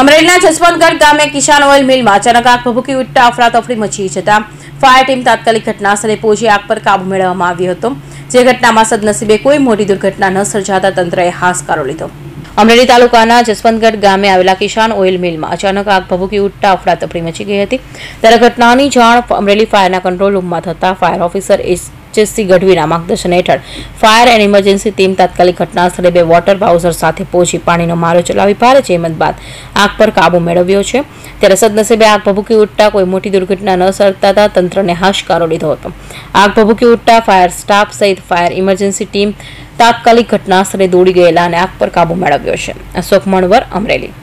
અમરેલીના જસવંતગઢ ગામે કિસાન ઓઇલ મિલમાં અચાનક આગ ભભૂકી ઉઠતા અફરાતફરી મચી જતા ફાયર ટીમ તાત્કાલિક ઘટનાસ્થળે પહોંચી આગ પર કાબુ મેળવવામાં આવ્યો હતો. જે ઘટનામાં સદનસીબે કોઈ મોટી દુર્ઘટના ન સર્જાતા તંત્રએ હાશકારો લીધો. અમરેલી તાલુકાના જસવંતગઢ ગામે આવેલા કિસાન ઓઇલ મિલમાં અચાનક આગ ભભૂકી ઉઠતા અફરાતફરી મચી ગઈ હતી. ત્યારે ઘટનાની જાણ અમરેલી ફાયરના કંટ્રોલ રૂમમાં થતા ફાયર ઓફિસર એચએસસી ગઢવીના માર્ગદર્શન હેઠળ ફાયર એન્ડ ઇમરજન્સી ટીમ તાત્કાલિક ઘટનાસ્થળે બે વોટર બાઉઝર સાથે પહોંચી પાણીનો મારો ચલાવી ભારે જહેમત બાદ આગ પર કાબુ મેળવ્યો છે. ત્યારે સદનસીબે આગ ભભૂકી ઉઠતા કોઈ મોટી દુર્ઘટના ન સર્જાતા તંત્રને હાશકારો લીધો હતો. આગ ભભૂકી ઉઠતા ફાયર સ્ટાફ સહિત ફાયર ઇમરજન્સી ટીમ તાત્કાલિક ઘટનાસ્થળે દોડી ગયેલા અને આગ પર કાબુ મેળવ્યો છે. અશોક મણવર, અમરેલી.